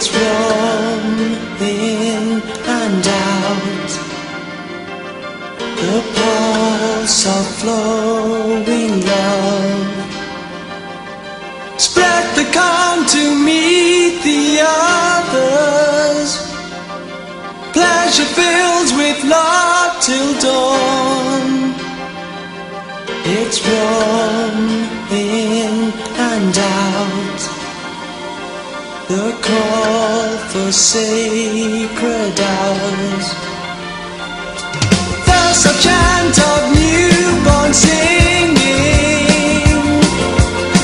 It's warm in and out. The pulse of flowing love. Spread the calm to meet the others. Pleasure fills with love till dawn. It's warm in and out. The call for sacred hours. There's a chant of newborn singing.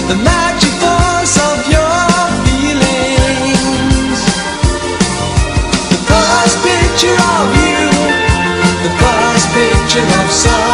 The magic force of your feelings. The first picture of you. The first picture of sun.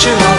te